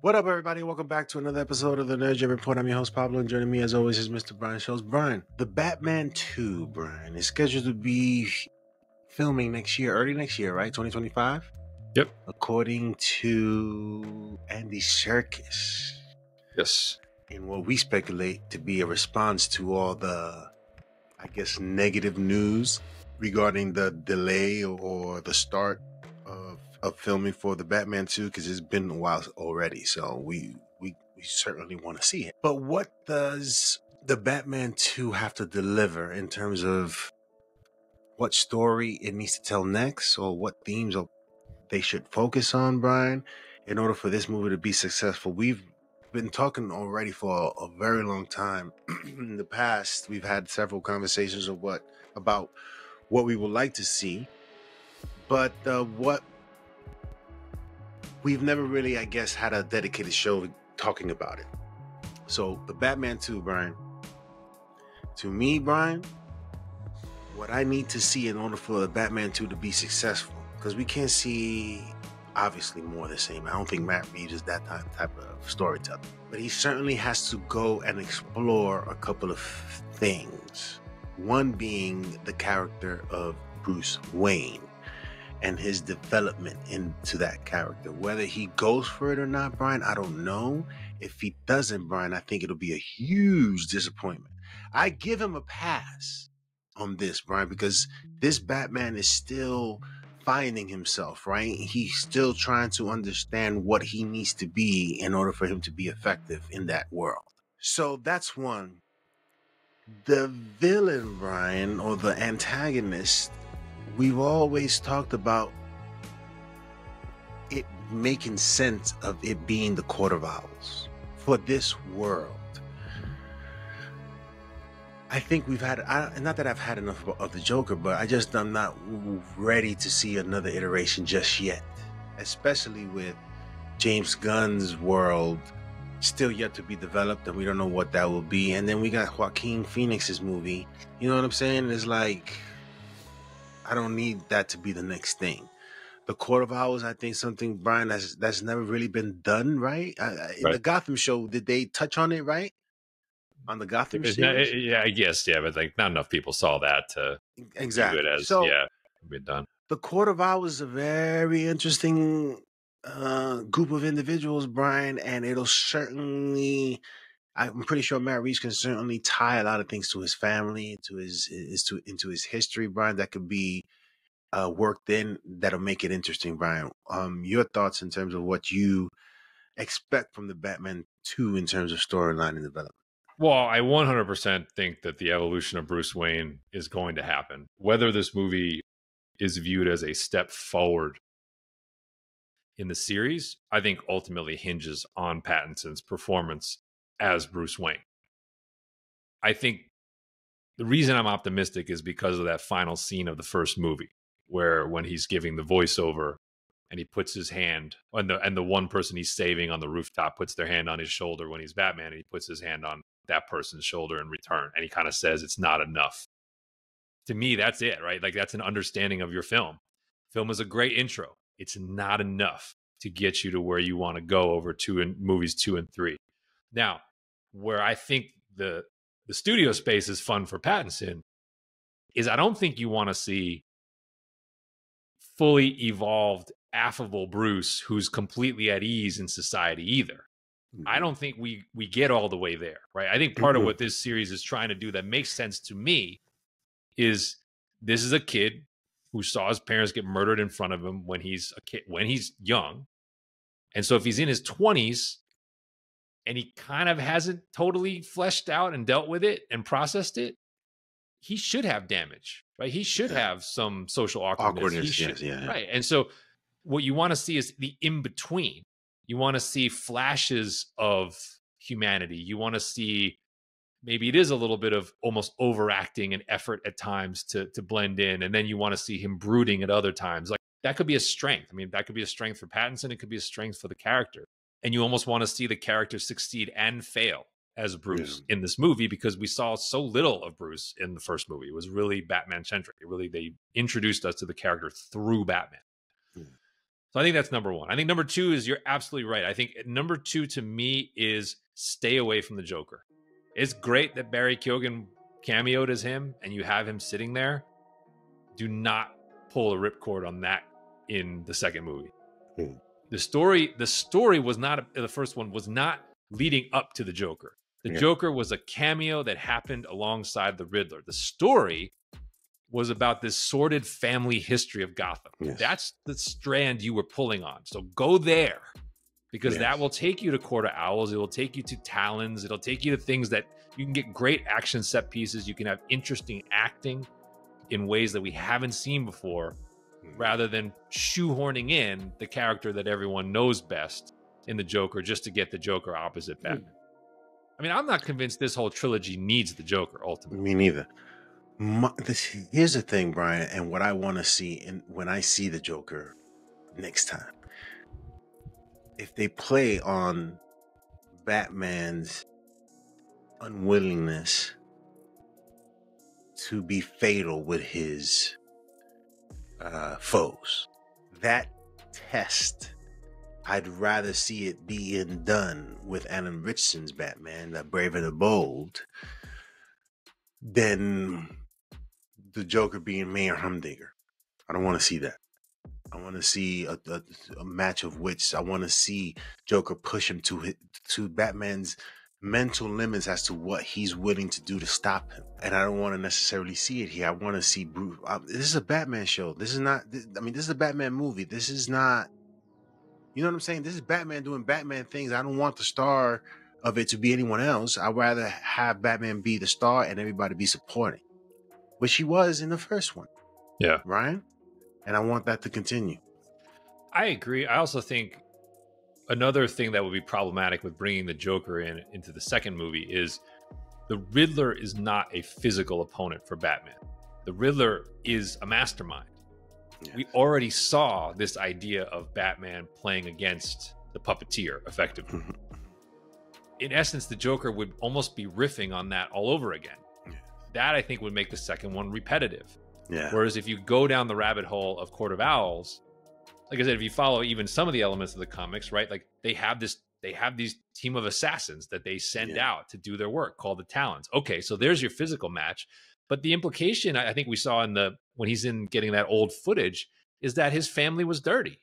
What up, everybody? Welcome back to another episode of the Nerd Gen Report. I'm your host, Pablo, and joining me as always is Mr. Brian Shows. Brian, the Batman 2, Brian, is scheduled to be filming next year, early next year, right? 2025? Yep. According to Andy Serkis. Yes. And what we speculate to be a response to all the, I guess, negative news regarding the delay or the start of filming for the Batman 2 because it's been a while already. So we we we certainly want to see it. But what does the Batman 2 have to deliver in terms of what story it needs to tell next or what themes they should focus on, Brian, in order for this movie to be successful? We've been talking already for a, a very long time. in the past, we've had several conversations of what about what we would like to see, but uh, what we've never really, I guess, had a dedicated show talking about it. So the Batman 2, Brian. To me, Brian, what I need to see in order for the Batman 2 to be successful, because we can't see obviously more the same. I don't think Matt Reeves is that type, type of storyteller. But he certainly has to go and explore a couple of things. One being the character of Bruce Wayne and his development into that character. Whether he goes for it or not, Brian, I don't know. If he doesn't, Brian, I think it'll be a huge disappointment. I give him a pass on this, Brian, because this Batman is still finding himself, right? He's still trying to understand what he needs to be in order for him to be effective in that world. So that's one. The villain, Brian, or the antagonist, we've always talked about it making sense of it being the court of owls for this world. I think we've had, I, not that I've had enough of the Joker, but I just, I'm not ready to see another iteration just yet, especially with James Gunn's world still yet to be developed and we don't know what that will be. And then we got Joaquin Phoenix's movie. You know what I'm saying? It's like, I don't need that to be the next thing. The Court of Owls, I think something Brian that's that's never really been done, right? In Right. the Gotham show, did they touch on it, right? On the Gotham It's not- yeah, I guess, yeah, but like not enough people saw that to exactly. do it as so yeah, be done. the Court of Owls is a very interesting uh, group of individuals, Brian, and it'll certainly. I'm pretty sure Matt Reeves can certainly tie a lot of things to his family, to his, his to into his history, Brian. That could be uh, worked in that'll make it interesting, Brian. Um, your thoughts in terms of what you expect from the Batman Two in terms of storyline and development. Well, I 100% think that the evolution of Bruce Wayne is going to happen. Whether this movie is viewed as a step forward in the series, I think ultimately hinges on Pattinson's performance as Bruce Wayne. I think the reason I'm optimistic is because of that final scene of the first movie, where when he's giving the voiceover and he puts his hand and the and the one person he's saving on the rooftop puts their hand on his shoulder when he's Batman and he puts his hand on that person's shoulder in return and he kind of says it's not enough. To me, that's it, right? Like that's an understanding of your film. Film is a great intro. It's not enough to get you to where you want to go over two and movies two and three. Now, where I think the the studio space is fun for Pattinson is I don't think you want to see fully evolved, affable Bruce who's completely at ease in society either. I don't think we we get all the way there, right? I think part of Mhm. what this series is trying to do that makes sense to me is this is a kid who saw his parents get murdered in front of him when he's a kid when he's young. And so if he's in his 20s and he kind of hasn't totally fleshed out and dealt with it and processed it, he should have damage, right? He should Yeah. have some social awkwardness. Awkwardness, should- yes, yeah, yeah. Right. And so what you want to see is the in between. You want to see flashes of humanity. You want to see maybe it is a little bit of almost overacting and effort at times to to blend in and then you want to see him brooding at other times. Like that could be a strength. I mean, that could be a strength for Pattinson, it could be a strength for the character. And you almost want to see the character succeed and fail as Bruce in this movie because we saw so little of Bruce in the first movie. It was really Batman centric. It really they introduced us to the character through Batman. So I think that's number one. I think number two is you're absolutely right. I think number two to me is stay away from the Joker. It's great that Barry Keoghan cameoed as him and you have him sitting there. Do not pull a ripcord on that in the second movie. The story, the story was not the first one was not leading up to the Joker. The Yeah. Joker was a cameo that happened alongside the Riddler. The story was about this sordid family history of Gotham. Yes. That's the strand you were pulling on. So go there because Yes. that will take you to Court of Owls. It will take you to Talons. It'll take you to things that you can get great action set pieces. You can have interesting acting in ways that we haven't seen before Hmm. rather than shoehorning in the character that everyone knows best in the Joker just to get the Joker opposite Batman. I mean, I'm not convinced this whole trilogy needs the Joker ultimately. Me neither. My, this, here's the thing, Brian, and what I want to see in when I see the Joker next time. If they play on Batman's unwillingness to be fatal with his uh, foes, that test, I'd rather see it being done with Adam Richardson's Batman, the Brave and the Bold, than the Joker being Mayor Humdinger. I don't want to see that. I want to see a, a, a match of which I want to see Joker push him to to Batman's mental limits as to what he's willing to do to stop him. And I don't want to necessarily see it here. I want to see Bruce. Uh, this is a Batman show. This is not. This, I mean, this is a Batman movie. This is not. You know what I'm saying? This is Batman doing Batman things. I don't want the star of it to be anyone else. I'd rather have Batman be the star and everybody be supporting, which he was in the first one. Yeah. Right? And I want that to continue. I agree. I also think another thing that would be problematic with bringing the Joker in into the second movie is the Riddler is not a physical opponent for Batman. The Riddler is a mastermind. We already saw this idea of Batman playing against the puppeteer effectively. In essence, the Joker would almost be riffing on that all over again. That I think would make the second one repetitive. Yeah. Whereas if you go down the rabbit hole of Court of Owls, like I said, if you follow even some of the elements of the comics, right? Like they have this, they have these team of assassins that they send Yeah. out to do their work called the Talons. Okay, so there's your physical match. But the implication I think we saw in the when he's in getting that old footage is that his family was dirty.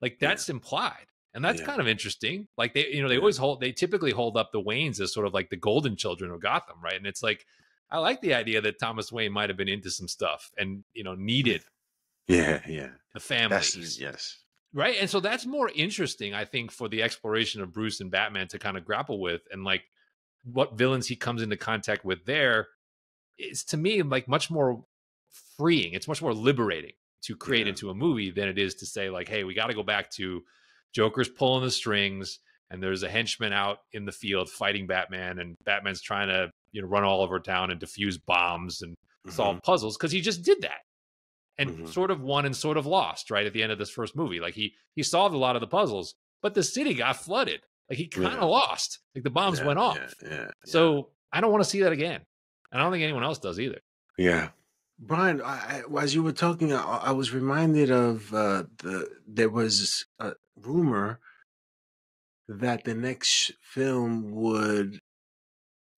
Like Yeah. that's implied. And that's Yeah. kind of interesting. Like they, you know, they Yeah. always hold they typically hold up the Waynes as sort of like the golden children of Gotham, right? And it's like I like the idea that Thomas Wayne might have been into some stuff and you know needed Yeah. Yeah. The families, That's yes. right? And so that's more interesting, I think, for the exploration of Bruce and Batman to kind of grapple with, and like what villains he comes into contact with there is to me like much more freeing. It's much more liberating to create Yeah. into a movie than it is to say like, hey, we got to go back to Joker's pulling the strings. And there's a henchman out in the field fighting Batman, and Batman's trying to, you know, run all over town and defuse bombs and solve mm-hmm. puzzles because he just did that and Mhm. sort of won and sort of lost right at the end of this first movie like he he solved a lot of the puzzles but the city got flooded like he kind of Yeah. lost like the bombs Yeah, went off Yeah. Yeah. so i don't want to see that again and i don't think anyone else does either Yeah. Brian, I, I, as you were talking, I, I was reminded of uh, the there was a rumor that the next film would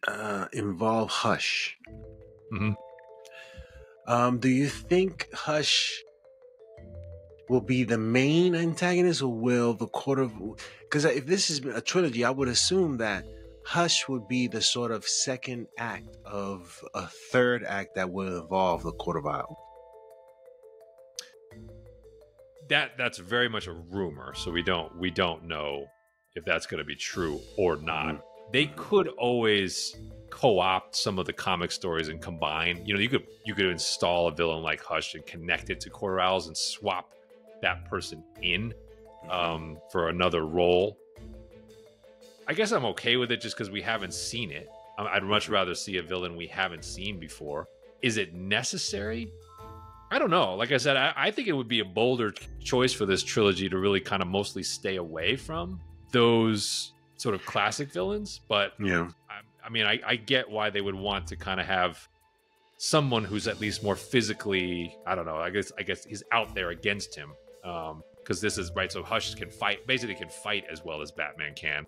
uh, involve Hush. Mhm. Um, do you think Hush will be the main antagonist, or will the court of? Because if this is a trilogy, I would assume that Hush would be the sort of second act of a third act that will involve the Court of Owls. that that's very much a rumor so we don't we don't know if that's going to be true or not Mhm. they could always co-opt some of the comic stories and combine you know you could you could install a villain like hush and connect it to Court Owls and swap that person in um, for another role i guess i'm okay with it just because we haven't seen it i'd much rather see a villain we haven't seen before is it necessary I don't know. Like I said, I, I think it would be a bolder choice for this trilogy to really kind of mostly stay away from those sort of classic villains. But Yeah. I, I mean, I, I get why they would want to kind of have someone who's at least more physically, I don't know, I guess, I guess he's out there against him. Because because this is right. So Hush can fight, basically can fight as well as Batman can,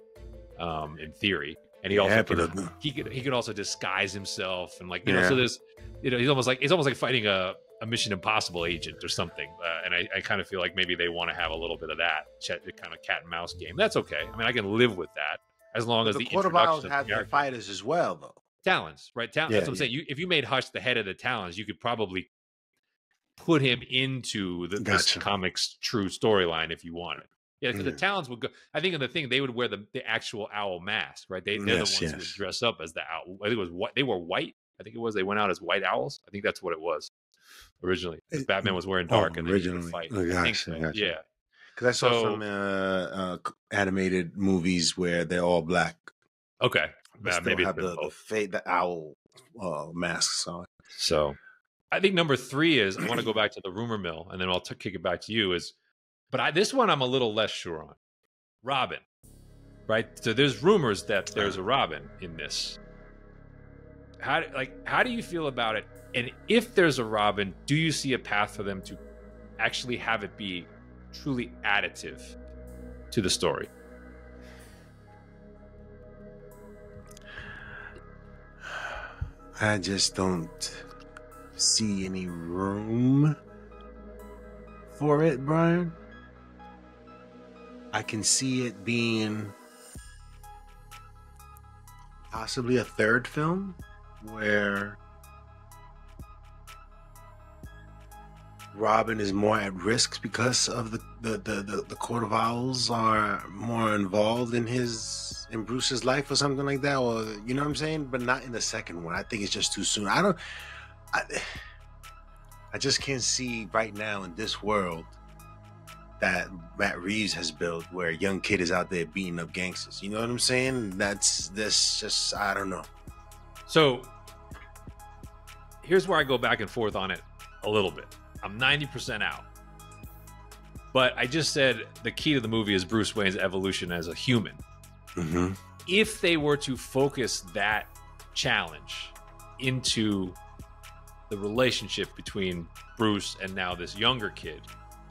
um, in theory. And he also Yeah, can, but, uh, he could he could also disguise himself and like you know so there's you know he's almost like it's almost like fighting a, a Mission Impossible agent or something. Uh, and I, I kind of feel like maybe they want to have a little bit of that ch- kind of cat and mouse game. That's okay. I mean, I can live with that as long as the the, Court of Owls of have their fighters as well, though. Talons, right? Talons. Yeah, That's what I'm yeah. saying. You, if you made Hush the head of the Talons, you could probably put him into the, Gotcha. comic's true storyline if you wanted. Yeah, because Yeah. the mm. Talons would go. I think in the thing they would wear the, the actual owl mask, right? They, they're Yes, the ones who would dress up as the owl. I think it was what they were white. I think it was they went out as white owls. I think that's what it was originally. It- Batman was wearing oh, dark and then he originally. fight. Oh, think so. gotcha. Yeah. Because I saw So- some uh, uh, animated movies where they're all black. Okay. But Uh, still maybe have the, the, the owl uh, masks on. So I think number three is I want to go back to the rumor mill and then I'll t- kick it back to you. Is but I, this one I'm a little less sure on. Robin, right? So there's rumors that there's a Robin in this. How like how do you feel about it? And if there's a Robin, do you see a path for them to actually have it be truly additive to the story? I just don't see any room for it, Brian. I can see it being possibly a third film where Robin is more at risk because of the the, the, the, the Court of Owls are more involved in his in Bruce's life or something like that, or you know what I'm saying? But not in the second one. I think it's just too soon. I don't I, I just can't see right now in this world that Matt Reeves has built where a young kid is out there beating up gangsters. You know what I'm saying? That's that's just I don't know. So here's where I go back and forth on it a little bit. I'm 90% out. But I just said the key to the movie is Bruce Wayne's evolution as a human. Mm-hmm. If they were to focus that challenge into the relationship between Bruce and now this younger kid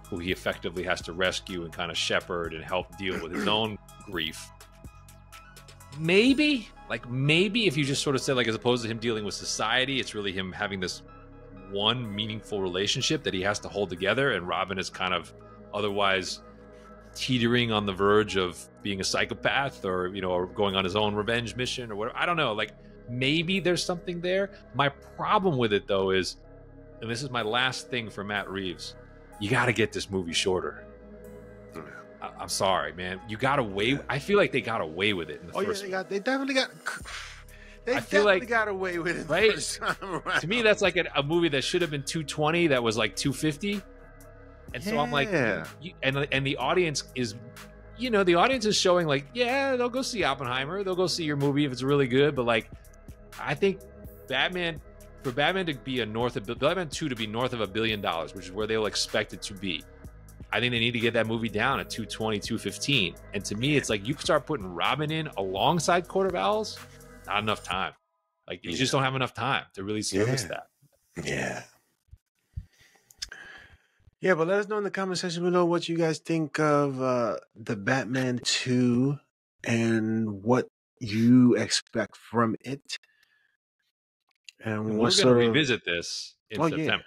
who he effectively has to rescue and kind of shepherd and help deal with his own grief. Maybe, like maybe if you just sort of said like as opposed to him dealing with society, it's really him having this one meaningful relationship that he has to hold together and Robin is kind of otherwise teetering on the verge of being a psychopath or you know or going on his own revenge mission or whatever. I don't know, like maybe there's something there. My problem with it though is and this is my last thing for Matt Reeves. You got to get this movie shorter. Mm. I- I'm sorry, man. You got away. I feel like they got away with it in the Oh yeah, first. they got they definitely got they I feel like- got away with it Right? to me, that's like a, a movie that should have been 220 that was like 250. And so I'm like, you, and and the audience is, you know, the audience is showing like, yeah, they'll go see Oppenheimer, they'll go see your movie if it's really good, but like, I think Batman for Batman to be a north of Batman two to be north of a billion dollars, which is where they'll expect it to be. I think they need to get that movie down at 220, 215. And to me, it's like you start putting Robin in alongside Court of Owls, not enough time. Like you just don't have enough time to really service Yeah. that. Yeah. Yeah, but let us know in the comment section below what you guys think of uh, the Batman 2 and what you expect from it. And And we're going to revisit this in Oh, yeah. September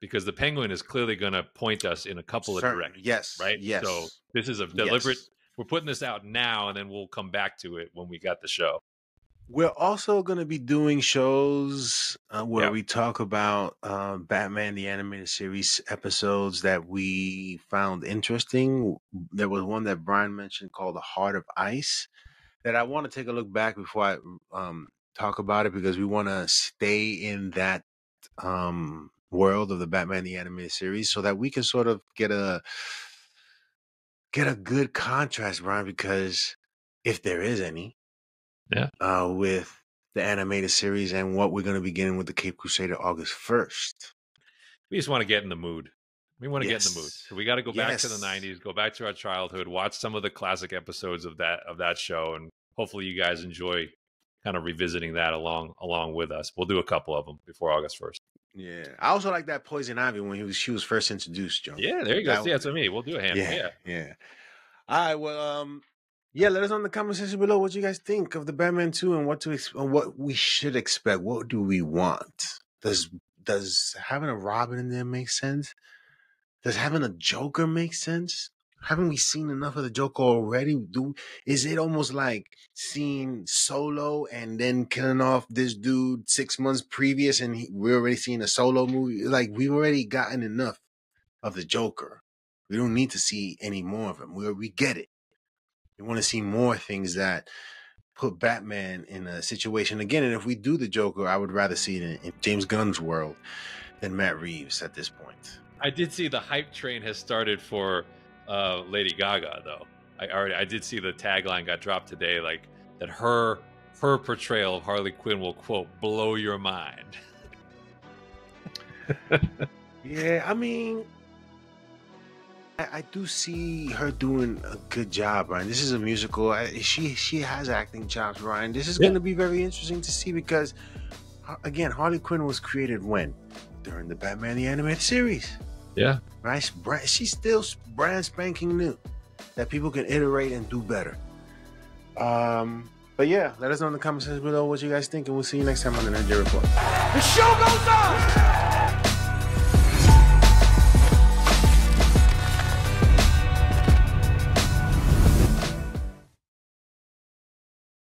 because the Penguin is clearly going to point us in a couple of directions. Yes. right? Yes. So this is a deliberate. Yes. We're putting this out now, and then we'll come back to it when we got the show. We're also going to be doing shows uh, where Yep. we talk about uh, Batman the animated series episodes that we found interesting. There was one that Brian mentioned called "The Heart of Ice" that I want to take a look back before I um, talk about it because we want to stay in that um, world of the Batman the animated series so that we can sort of get a get a good contrast, Brian. Because if there is any, Yeah. uh, with the animated series and what we're going to be getting with the Caped Crusader August 1st. We just want to get in the mood. We want to get in the mood. So we got to go back to the '90s, go back to our childhood, watch some of the classic episodes of that of that show, and hopefully you guys enjoy kind of revisiting that along along with us. We'll do a couple of them before August 1st. Yeah, I also like that Poison Ivy when he was she was first introduced, Joe. Yeah, there you go. That See, that's what I mean. We'll do a hand. Yeah, Yeah. yeah. All right, well, um, yeah, let us know in the comment section below what you guys think of the Batman Two and what to ex- what we should expect. What do we want? Does does having a Robin in there make sense? Does having a Joker make sense? Haven't we seen enough of the Joker already? Do is it almost like seeing Solo and then killing off this dude six months previous, and he, we're already seeing a Solo movie? Like we've already gotten enough of the Joker. We don't need to see any more of him. We we get it. We want to see more things that put Batman in a situation again. And if we do the Joker, I would rather see it in, in James Gunn's world than Matt Reeves at this point. I did see the hype train has started for uh, Lady Gaga, though. I already I did see the tagline got dropped today, like that her her portrayal of Harley Quinn will quote blow your mind. Yeah, I mean, I, I do see her doing a good job, Ryan. This is a musical. I, she she has acting chops, Ryan. This is Yeah. going to be very interesting to see because, again, Harley Quinn was created when during the Batman the animated series. Yeah. right? Brand- She's still brand spanking new that people can iterate and do better. Um, but yeah, let us know in the comments section below what you guys think, and we'll see you next time on the Nerd Gen Report. The show goes on!